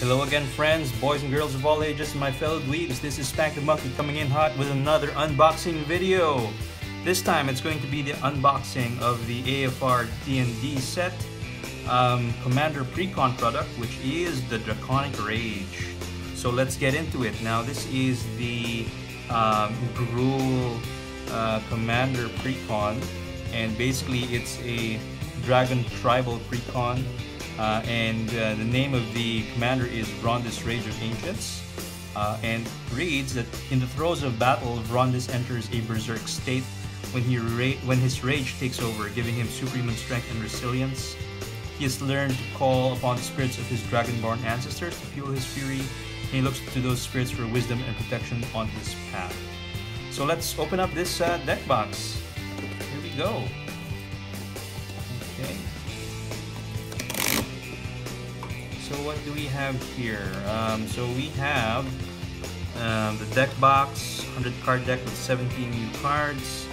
Hello again friends, boys and girls of all ages, and my fellow dweebs. This is Spank the Monkey coming in hot with another unboxing video. This time it's going to be the unboxing of the AFR D&D set um, Commander Precon product, which is the Draconic Rage. So let's get into it. Now this is the um, Gruul uh, Commander Precon and basically it's a Dragon Tribal Precon uh, and uh, the name of the commander is Vrondiss Rage of Ancients uh, and reads that in the throes of battle Vrondiss enters a berserk state when, he when his rage takes over giving him superhuman strength and resilience. He has learned to call upon the spirits of his dragonborn ancestors to fuel his fury and he looks to those spirits for wisdom and protection on his path. So let's open up this uh, deck box. Here we go. Okay. So what do we have here? Um, so we have um, the deck box, 100 card deck with 17 new cards,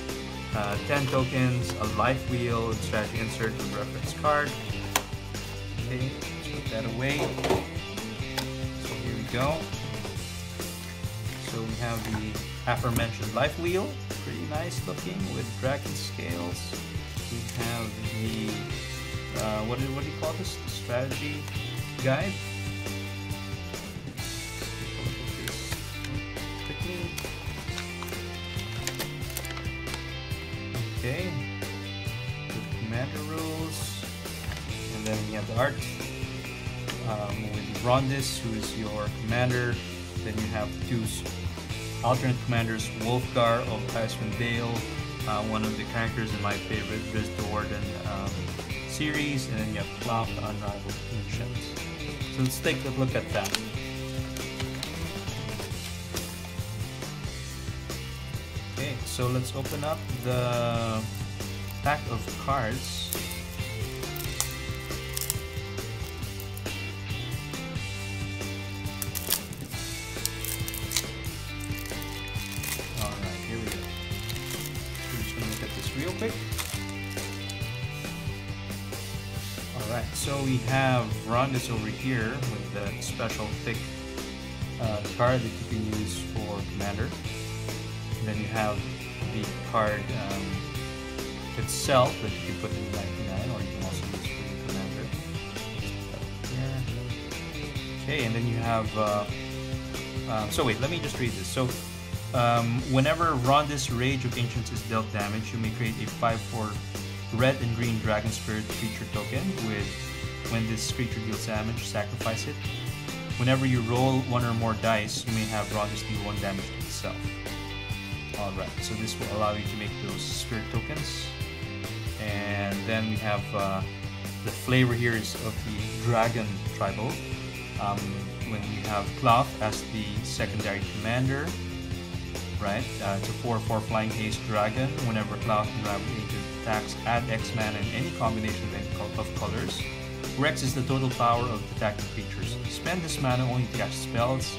uh, 10 tokens, a life wheel, strategy insert with reference card. Okay, put that away. So here we go. So we have the aforementioned life wheel, pretty nice looking with dragon scales. We have the, uh, what, do, what do you call this? The strategy guide. Okay, the commander rules, and then we have the art um, with Vrondiss, who is your commander. Then you have two alternate commanders, Wulfgar of Icewind Dale, uh, one of the characters in my favorite Drizzt Do'Urden um, series, and then you have the Unrivaled Ancient. So let's take a look at that. Okay, so let's open up the pack of cards. So we have Vrondiss over here with the special thick uh, card that you can use for Commander. And then you have the card um, itself that you can put in 99 or you can also use for your Commander. Okay, and then you have... Uh, uh, so wait, let me just read this. So um, whenever Vrondiss Rage of Ancients is dealt damage, you may create a 5-4 red and green dragon spirit creature token with when this creature deals damage, sacrifice it. Whenever you roll one or more dice, you may have Vrondiss deal one damage to itself. Alright, so this will allow you to make those spirit tokens. And then we have uh, the flavor here is of the dragon tribal. Um, when we have Klauth as the secondary commander, right? Uh, a 4-4 flying haste dragon. Whenever Klauth Unrivaled attacks, add X mana in any combination of colors. Rex is the total power of the attacking creatures. Spend this mana only to cast spells.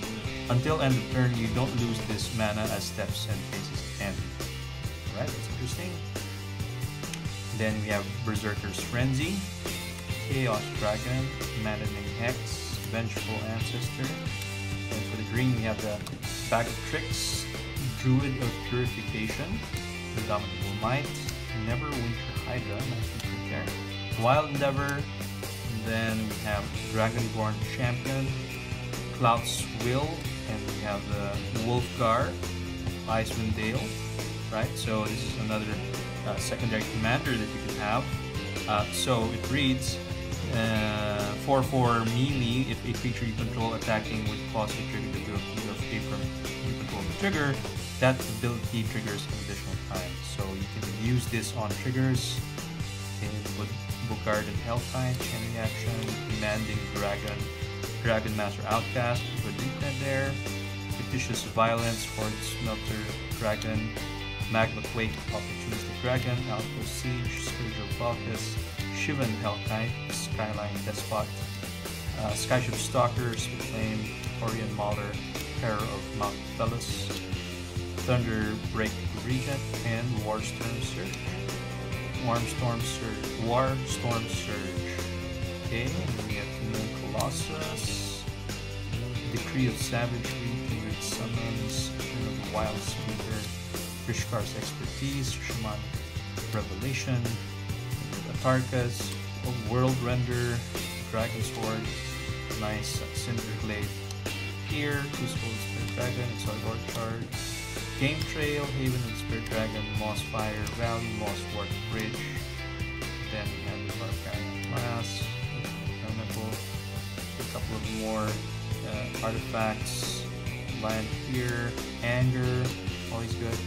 Until end of turn, you don't lose this mana as steps and phases end. Alright, that's interesting. Then we have Berserker's Frenzy, Chaos Dragon, Maddening Hex, Vengeful Ancestor. And for the green, we have the Bag of Tricks, Druid of Purification, Indomitable Might, Neverwinter Hydra, nice there. Wild Endeavor, then we have Dragonborn Champion, Klauth's Will, and we have the Wulfgar, Icewind Dale, right? So this is another uh, secondary commander that you can have. Uh, so it reads uh, 4 melee if a creature you control attacking with plus a trigger the ability of a you control the trigger, that ability triggers an additional time. So you can use this on triggers. Put Bogardan Hellkite, chain Action, demanding dragon, dragon master outcast, put reprint there. Fictitious violence, horde smelter, dragon, magma quake, opportunistic dragon, outpost siege, spiritual focus, Shivan Hellkite, skyline despot, uh, skyship Stalkers, flame, Taurean Mauler, terror of Mount Velus, Thunder Break Regent, and Warstorm Surge. Warstorm Surge. Warstorm Surge. Okay, we have Female Colossus. Decree of Savagery, Kindred Summons, Wild Speaker, Rishkar's Expertise, Shaman Revelation, Atarkas, World Render, Dragon Sword, nice Cinder Glade here, two Souls Spirit Dragon, Exotic Orchard, Game Trail, Haven of Spirit Dragon, Moss Fire Valley, Moss Ward Bridge, then we have the Barbarian Class, Elemental, a couple of more uh, artifacts, land here, Anger, always good,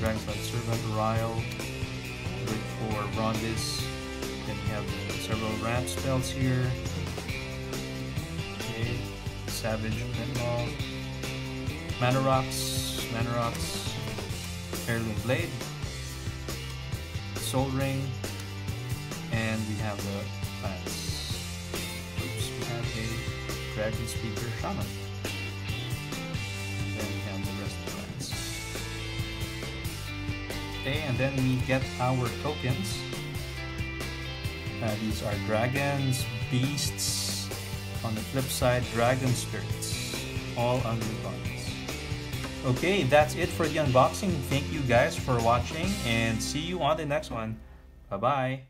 Dragonflight Servant, Ryle, for Rondis, then we have several ramp spells here, okay, Savage Pinball, Mana Rocks, Mana Rocks, Heirloom Blade, Sol Ring, and we have the plants. Oops, we have a Dragon Speaker Shaman. Okay, and then we get our tokens. Uh, these are dragons, beasts, on the flip side, dragon spirits, all unrefined. Okay, that's it for the unboxing. Thank you guys for watching and see you on the next one. Bye-bye.